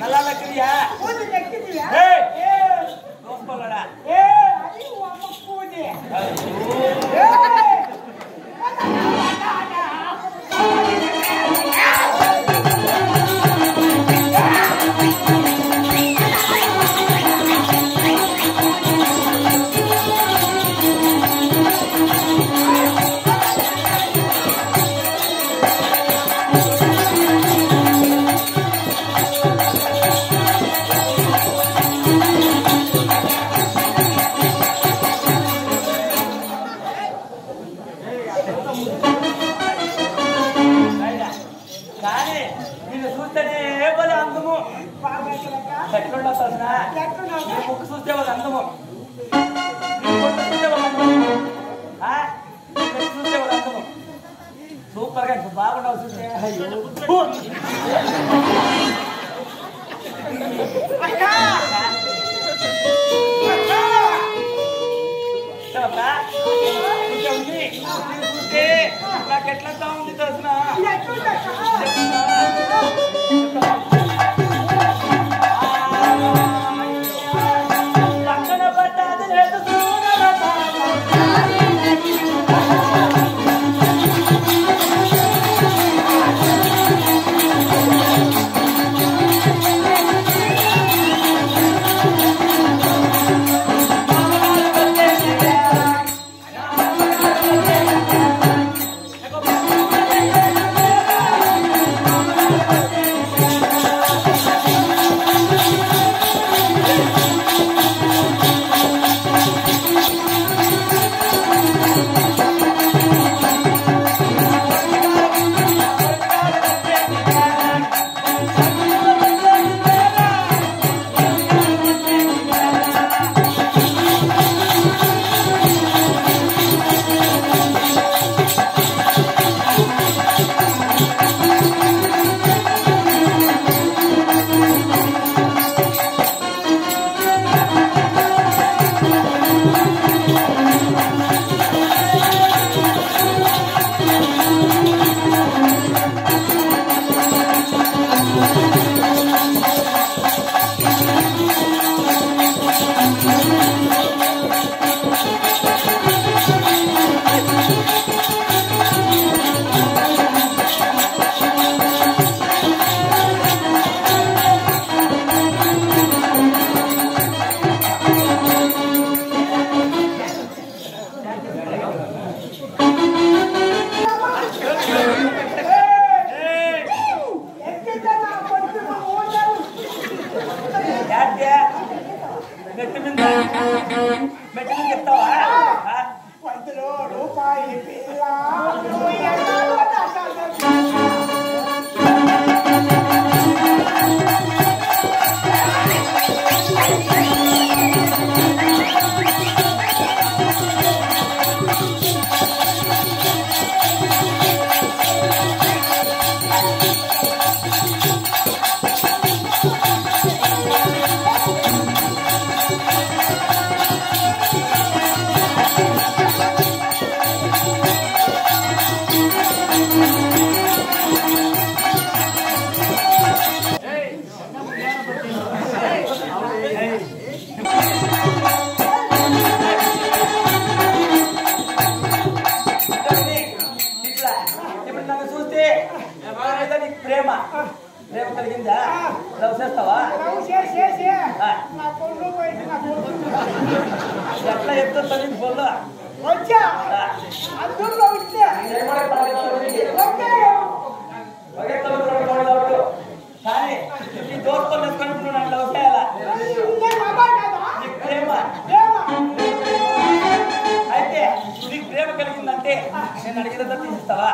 நல்லா இருக்குறியா பூஜை கட்டிட்டியா ஏய்! ஏய்! நோம்பலடா. ஏய் அது உன் அம்மா பூஜை. సూపర్ గా బాగున్నావు చూసే అయ్యో ఎట్లా చెప్తా తల్లి బొల్ల వచ్చా అందులో వచ్చా కానీ నీ దోస్తులు ప్రేమ అయితే నీకు ప్రేమ కలిగిందంటే నేను అడిగినంత తీసిస్తావా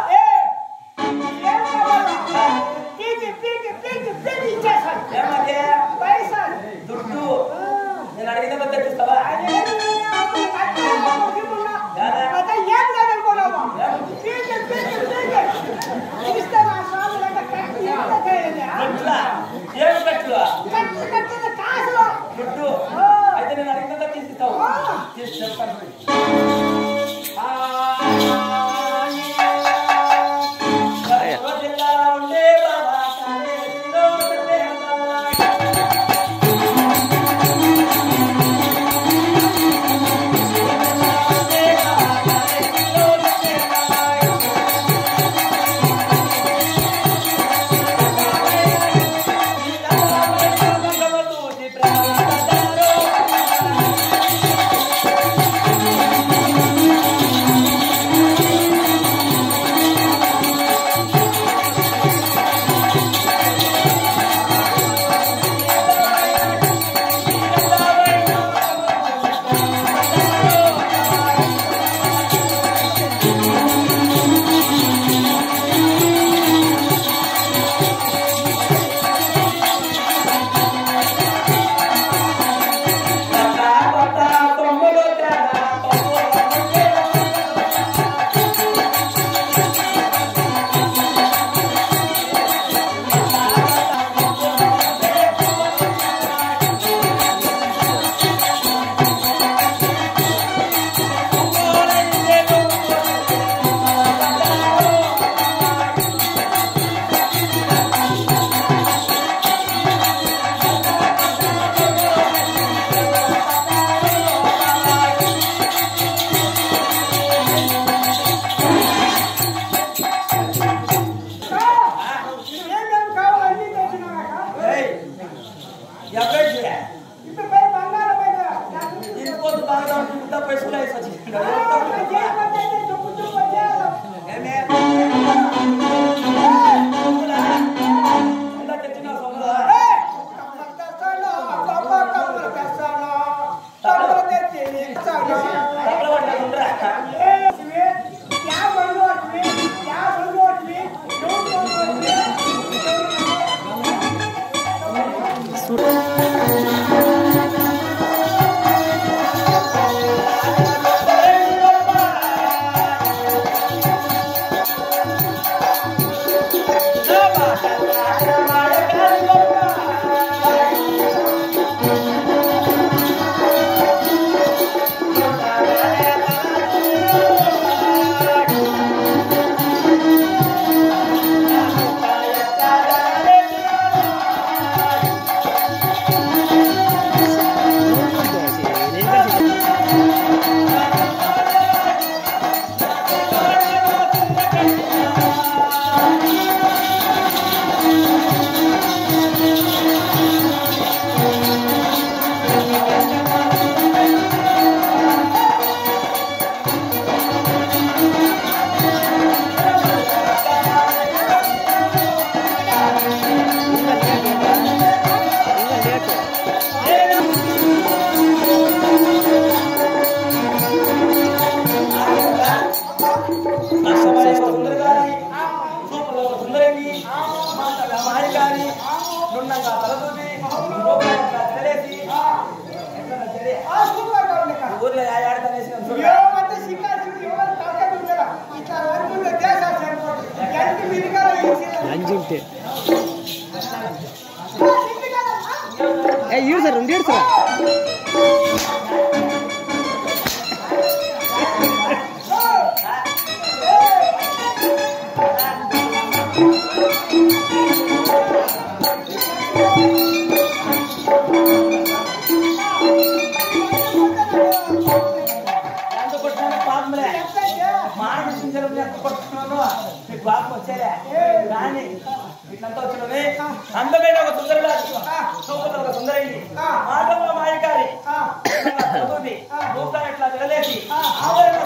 సుందరుడు సౌకర్యంగా సుందరైంది మార్గంలో మాయకారి ఎట్లా తిరలేసి ఆవరణ